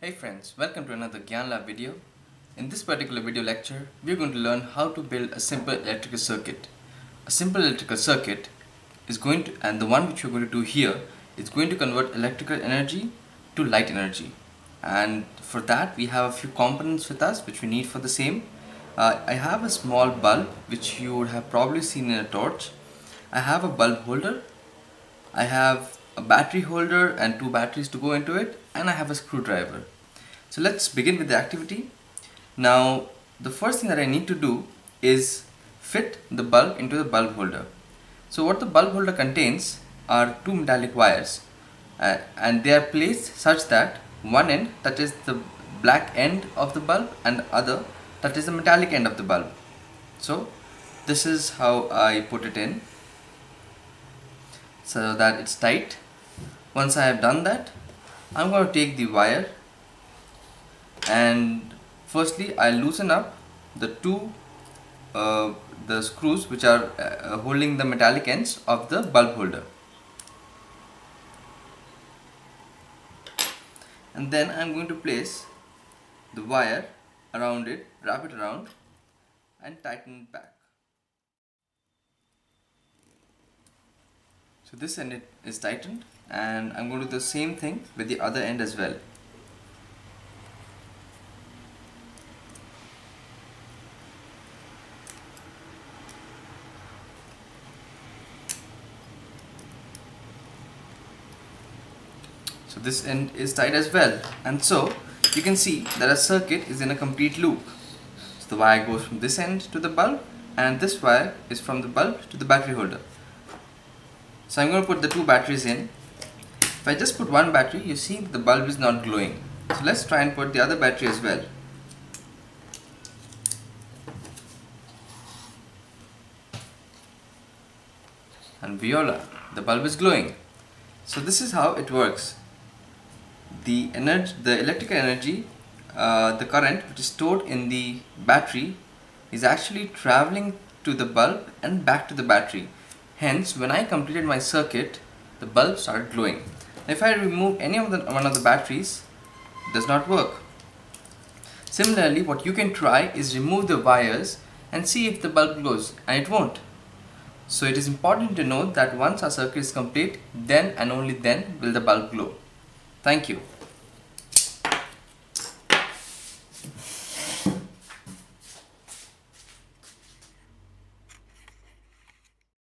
Hey friends, welcome to another GyanLab video. In this particular video lecture, we are going to learn how to build a simple electrical circuit. A simple electrical circuit is going to, and the one which we're going to do here, is going to convert electrical energy to light energy. And for that, we have a few components with us which we need for the same. Uh, I have a small bulb which you would have probably seen in a torch. I have a bulb holder. I have a battery holder and two batteries to go into it and I have a screwdriver. So let's begin with the activity. Now the first thing that I need to do is fit the bulb into the bulb holder. So what the bulb holder contains are two metallic wires uh, and they are placed such that one end touches the black end of the bulb and the other touches the metallic end of the bulb. So this is how I put it in so that it's tight once I have done that I'm going to take the wire and firstly I loosen up the two uh, the screws which are uh, holding the metallic ends of the bulb holder. And then I'm going to place the wire around it wrap it around and tighten it back so this end is tightened and I'm going to do the same thing with the other end as well. So this end is tight as well. And so you can see that a circuit is in a complete loop. So the wire goes from this end to the bulb and this wire is from the bulb to the battery holder so I'm going to put the two batteries in if I just put one battery, you see the bulb is not glowing. So let's try and put the other battery as well. And viola, the bulb is glowing. So this is how it works. The energy, the electrical energy, uh, the current which is stored in the battery is actually traveling to the bulb and back to the battery. Hence, when I completed my circuit, the bulb started glowing. If I remove any of the one of the batteries, it does not work. Similarly, what you can try is remove the wires and see if the bulb glows and it won't. So it is important to note that once our circuit is complete, then and only then will the bulb glow. Thank you.